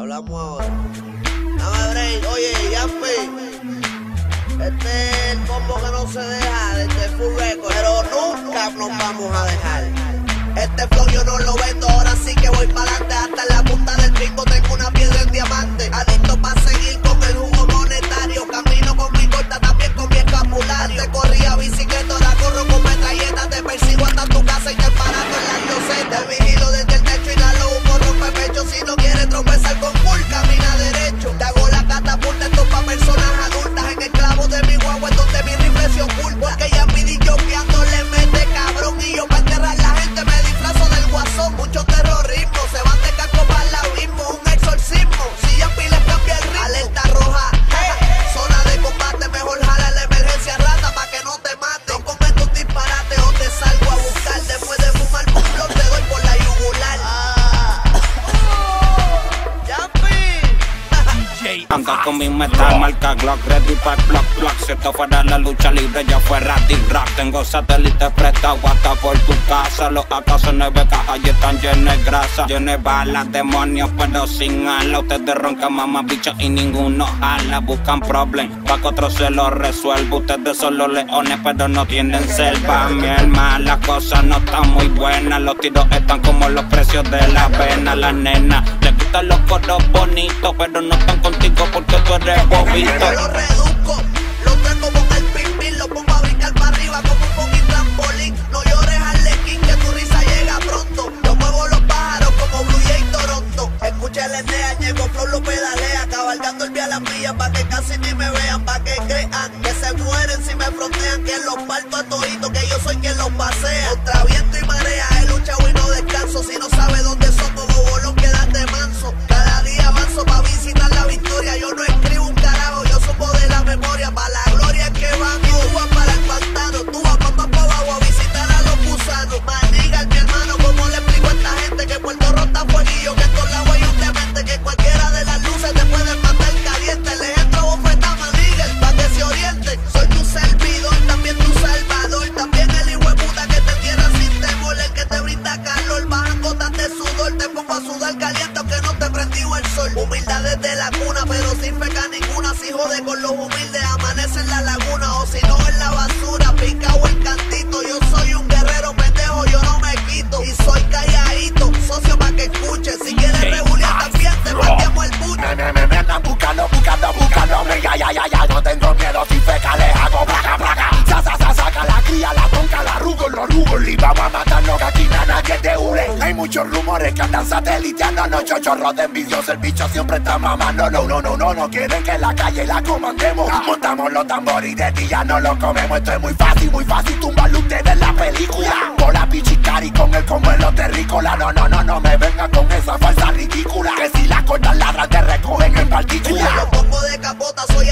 Hablamos ahora. Dame break. Oye, Yampi. Este es el combo que no se deja desde Full Record. Pero nunca nos vamos a dejar. Este flow yo no lo vendo, ahora sí que voy para adelante. Hasta en DJ Anda con mi metal, marca Glock, ready para block, block. Si esto fuera la lucha libre, ya fuera D-Rock. Tengo satélite prestado hasta por tu casa. Los acaso nueve cajas y están llenos de grasa. Llenos de balas, demonios, pero sin ala. Ustedes roncan mamá bichos y ninguno ala Buscan problem, pa' que otro se lo resuelva. Ustedes son los leones, pero no tienen selva. Mi hermana, las cosas no están muy buenas. Los tiros están como los precios de la avena La nena, le gustan los coros bonitos Pero no están contigo porque tú eres bobito Yo lo reduzco, lo traigo con el pin lo pongo a brincar para arriba como un fucking trampolín. No llores, Arlequín, que tu risa llega pronto. Yo muevo los pájaros como Blue Jay Toronto. Escucha el Enea, llego flow, lo pedalea, cabalgando el vía a la milla pa' que casi ni me vean, pa' que crean que se mueren si me frontean, que los parto a toditos, sol. Humildad desde la cuna, pero sin feca ninguna. Si jode con los humildes, amanece en la laguna. O si no, en la basura, picao el cantito. Yo soy un sateliteando No chochorros de envidiosos, el bicho siempre está mamando. No, no, no, no, no quieren que la calle la comandemos. Montamos los tambores y de ya no lo comemos. Esto es muy fácil, muy fácil tumbarlo ustedes la película. Con la pichicari, con el los terrícolas. No, no, no, no me vengan con esa falsa ridícula. Que si la cortan ladras te recogen en partícula. De capota, soy